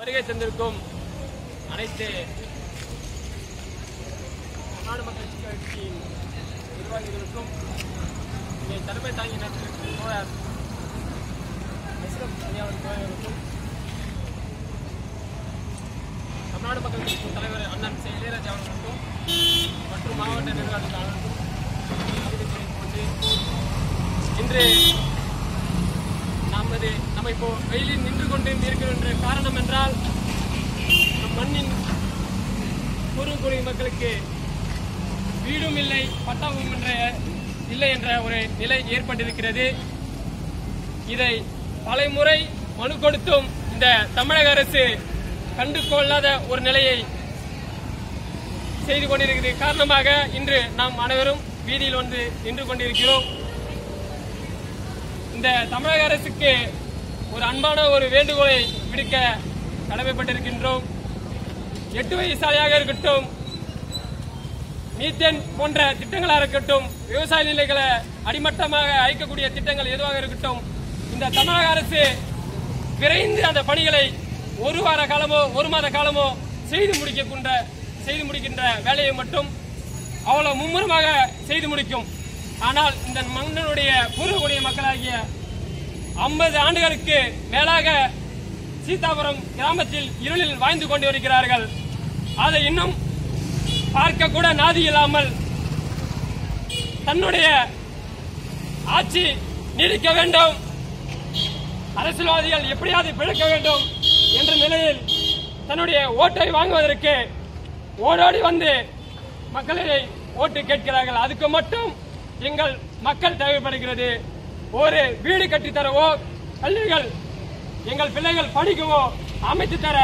வருகை தந்திருக்கும் அனைத்து நாடு மக்கள் கட்சியின் நிர்வாகிகளுக்கும் இதை தலைமை தாங்கி நடத்திருக்கும் தோழர் அஸ்ரப் தனியார் தோழர்களுக்கும் தமிழ்நாடு மக்கள் கட்சியின் தலைவர் அண்ணன் சி. இளையராஜா அவர்களுக்கும் மற்றும் மாவட்ட நிர்வாகிகளுக்கும் இன்று நம்ம இப்போ வெயிலில் நின்று கொண்டு இருக்கின்ற காரணம் என்றால் நம் மண்ணின் குறு மக்களுக்கு வீடும் இல்லை பட்டாவும் என்ற இல்லை என்ற ஒரு நிலை ஏற்பட்டிருக்கிறது. இதை பலமுறை மனு கொடுத்தும் இந்த தமிழக அரசு கண்டு கொள்ளாத ஒரு நிலையை செய்து கொண்டிருக்கிறது. காரணமாக இன்று நாம் அனைவரும் வீதியில் வந்து நின்று கொண்டிருக்கிறோம் இந்த தமிழக அரசுக்கு ஒரு அன்பான ஒரு வேண்டுகோளை விடுக்க கடமைப்பட்டிருக்கின்றோம். எட்டு வயசாலையாக இருக்கட்டும் மீத்தேன் போன்ற திட்டங்களாக இருக்கட்டும் விவசாய நிலைகளை அடிமட்டமாக அழைக்கக்கூடிய திட்டங்கள் எதுவாக இருக்கட்டும் இந்த தமிழக அரசு விரைந்து அந்த பணிகளை ஒரு வார காலமோ ஒரு மாத காலமோ செய்து முடிக்கின்ற செய்து முடிக்கின்ற வேலையை மட்டும் அவ்வளவு மும்முரமாக செய்து முடிக்கும். ஆனால் இந்த மன்னனுடைய பூர்வகுடிய மக்களாகிய ஐம்பது ஆண்டுகளுக்கு மேலாக சீதாபுரம் கிராமத்தில் இருளில் வாழ்ந்து கொண்டு வருகிறார்கள். அதை இன்னும் பார்க்க கூட நாதி இல்லாமல் தன்னுடைய ஆட்சி நீடிக்க வேண்டும். அரசியல்வாதிகள் எப்படியாவது பிழைக்க வேண்டும் என்ற நிலையில் தன்னுடைய ஓட்டை வாங்குவதற்கு ஓடோடி வந்து மக்களை ஓட்டு கேட்கிறார்கள். அதுக்கு மட்டும் எங்கள் மக்கள் தேவைப்படுகிறது. ஒரு வீடு கட்டி தரவோ பள்ளிகள் எங்கள் பிள்ளைகள் படிக்கவோ அமைத்து தர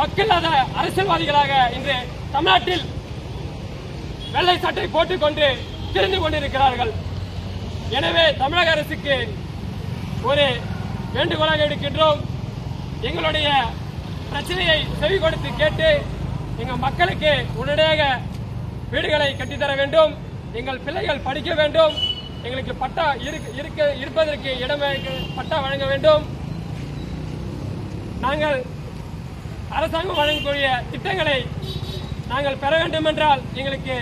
மக்களாத அரசியல்வாதிகளாக இன்று தமிழ்நாட்டில் வெள்ளை சட்டை போட்டுக்கொண்டு திரிந்து கொண்டிருக்கிறார்கள். எனவே தமிழக அரசுக்கு ஒரு வேண்டுகோளாக எடுக்கின்றோம். எங்களுடைய பிரச்சனையை செவி கொடுத்து கேட்டு எங்கள் மக்களுக்கு உடனடியாக வீடுகளை கட்டித்தர வேண்டும். எங்கள் பிள்ளைகள் படிக்க வேண்டும். எங்களுக்கு பட்டா இருக்க- இருக்க இருப்பதற்கு இடம் பட்டா வழங்க வேண்டும். நாங்கள் அரசாங்கம் வழங்கக்கூடிய திட்டங்களை நாங்கள் பெற வேண்டும் என்றால் எங்களுக்கு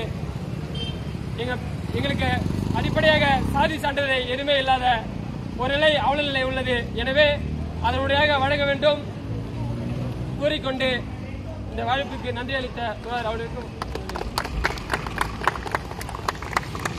எங்களுக்கு அடிப்படையாக சாதி சான்றிதழை எதுவுமே இல்லாத ஒரு நிலை அவல நிலை உள்ளது. எனவே அதனுடைய வழங்க வேண்டும். கூறிக்கொண்டு இந்த வாய்ப்புக்கு நன்றி அளித்த அவர்களுக்கும்